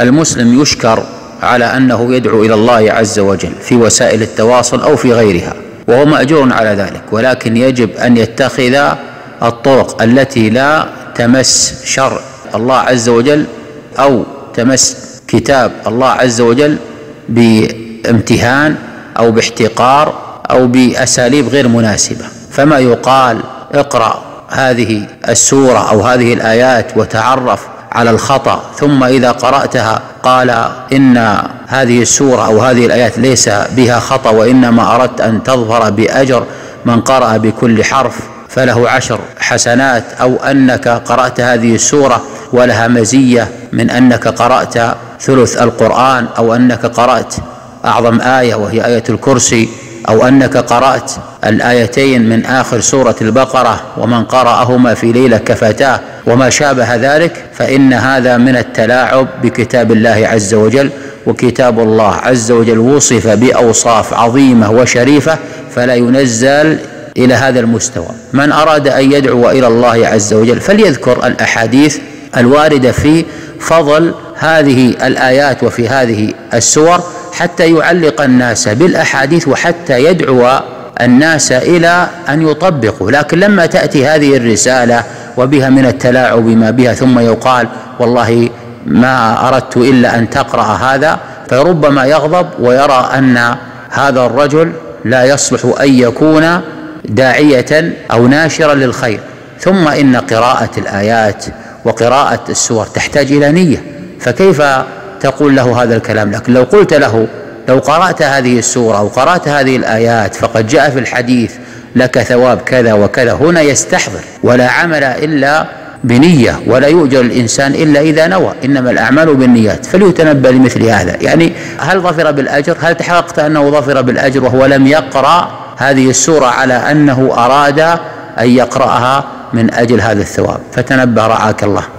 المسلم يشكر على أنه يدعو إلى الله عز وجل في وسائل التواصل أو في غيرها وهو مأجور على ذلك ولكن يجب أن يتخذ الطرق التي لا تمس شرع الله عز وجل أو تمس كتاب الله عز وجل بامتهان أو باحتقار أو بأساليب غير مناسبة. فما يقال اقرأ هذه السورة أو هذه الآيات وتعرف على الخطأ ثم إذا قرأتها قال إن هذه السورة أو هذه الآيات ليس بها خطأ وإنما أردت أن تظفر بأجر من قرأ بكل حرف فله عشر حسنات أو أنك قرأت هذه السورة ولها مزية من أنك قرأت ثلث القرآن أو أنك قرأت أعظم آية وهي آية الكرسي. أو أنك قرأت الآيتين من آخر سورة البقرة ومن قرأهما في ليلة كفتاه وما شابه ذلك فإن هذا من التلاعب بكتاب الله عز وجل وكتاب الله عز وجل وصف بأوصاف عظيمة وشريفة فلا ينزل إلى هذا المستوى. من أراد أن يدعو إلى الله عز وجل فليذكر الأحاديث الواردة في فضل هذه الآيات وفي هذه السور حتى يعلق الناس بالأحاديث وحتى يدعو الناس إلى أن يطبقوا. لكن لما تأتي هذه الرسالة وبها من التلاعب ما بها ثم يقال والله ما أردت إلا أن تقرأ هذا فربما يغضب ويرى أن هذا الرجل لا يصلح أن يكون داعية أو ناشرا للخير. ثم إن قراءة الآيات وقراءة السور تحتاج إلى نية. فكيف تقول له هذا الكلام؟ لكن لو قلت له لو قرأت هذه السورة أو قرأت هذه الآيات فقد جاء في الحديث لك ثواب كذا وكذا هنا يستحضر. ولا عمل إلا بنية ولا يؤجر الإنسان إلا إذا نوى إنما الأعمال بالنيات. فليتنبه لمثل هذا. يعني هل ظفر بالأجر؟ هل تحققت أنه ظفر بالأجر وهو لم يقرأ هذه السورة على أنه أراد أن يقرأها من أجل هذا الثواب؟ فتنبه رعاك الله.